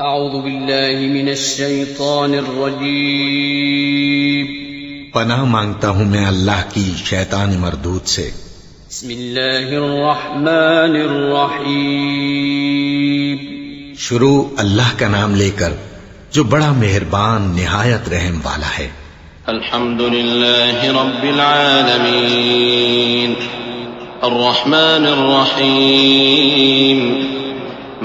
أعوذ بالله من الشيطان الرجيم. پناہ مانگتا ہوں میں اللہ کی شیطان مردود سے۔ بسم الله الرحمن الرحيم شروع اللہ کا نام لے کر جو بڑا مہربان نہایت رحم والا ہے۔ الحمد لله رب العالمين الرحمن الرحيم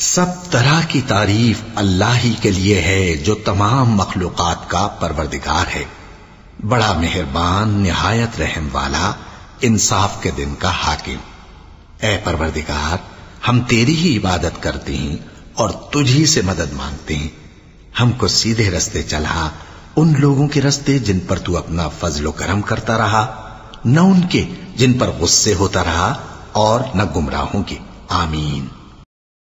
سب طرح کی تعریف اللہ ہی کے لیے ہے جو تمام مخلوقات کا پروردگار ہے۔ بڑا مہربان، نہایت رحم والا، انصاف کے دن کا حاکم۔ اے پروردگار، ہم تیری ہی عبادت کرتے ہیں اور تجھی سے مدد مانگتے ہیں۔ ہم کو سیدھے رستے چلا، ان لوگوں کے رستے جن پر تو اپنا فضل و کرم کرتا رہا، نہ ان کے جن پر غصے ہوتا رہا اور نہ گمراہوں کے۔ آمین۔